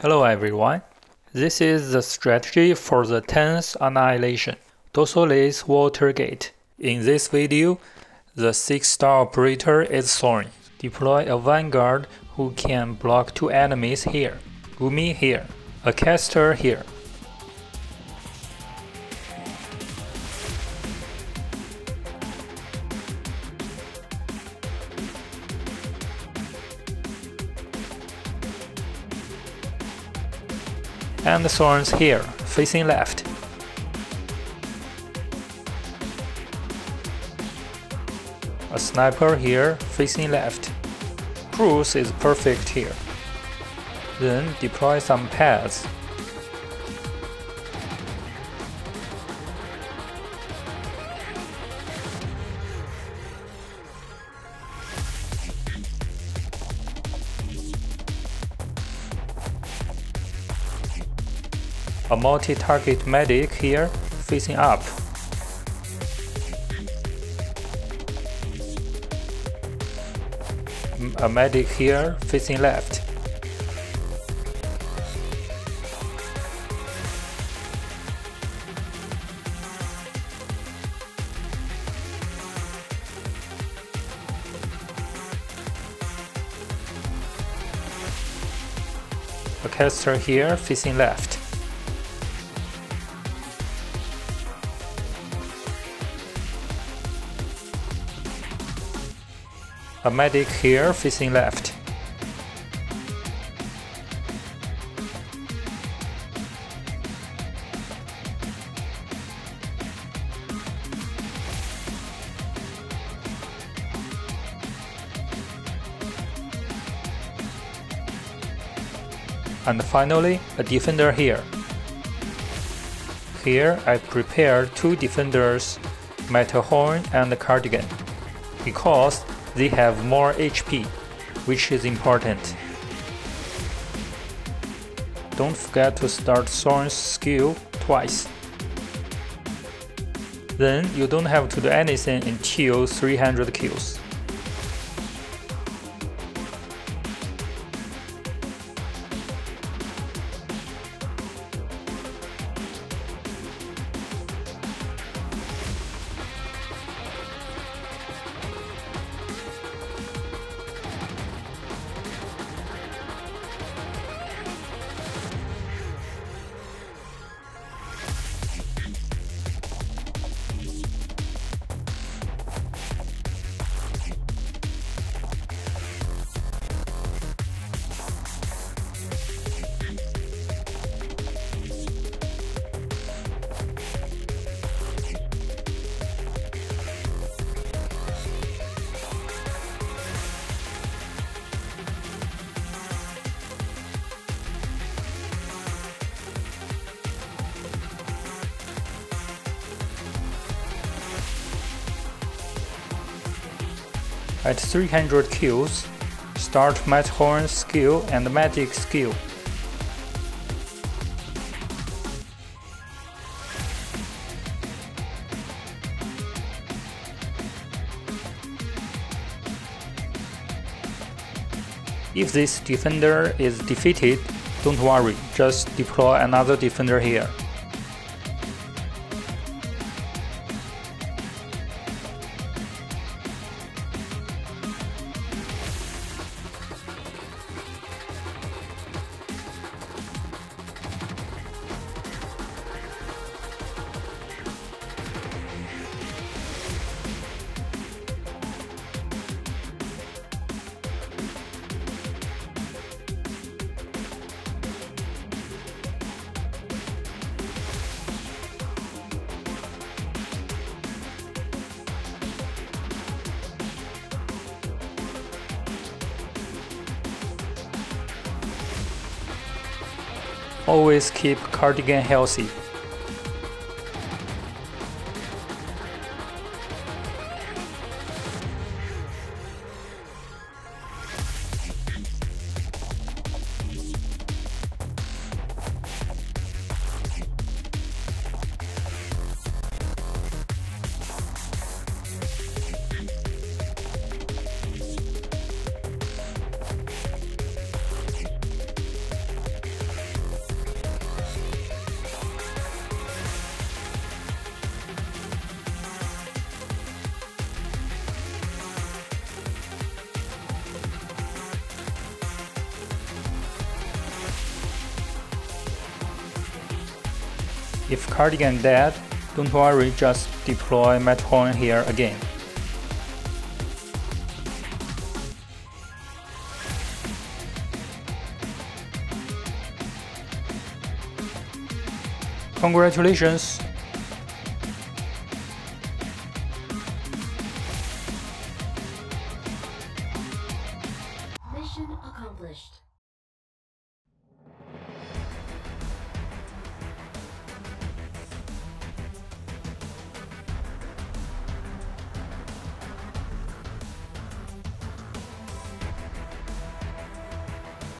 Hello everyone. This is the strategy for the 10th annihilation, Dossoles Water Gate. In this video, the 6-star operator is Sorin. Deploy a Vanguard who can block two enemies here, Gummy here, a caster here. And the thorns here, facing left. A sniper here, facing left. Kroos is perfect here. Then deploy some pads. A multi-target medic here facing up. A medic here facing left. A caster here facing left. A medic here facing left. And finally, a defender here. Here I prepared two defenders, Metal and Cardigan, because they have more HP, which is important. Don't forget to start Sorin's skill twice. Then you don't have to do anything until 300 kills. At 300 kills, start Matterhorn's skill and Magic skill. If this defender is defeated, don't worry, just deploy another defender here. Always keep cardigan healthy. If cardigan dead, don't worry, just deploy Matterhorn here again. Congratulations,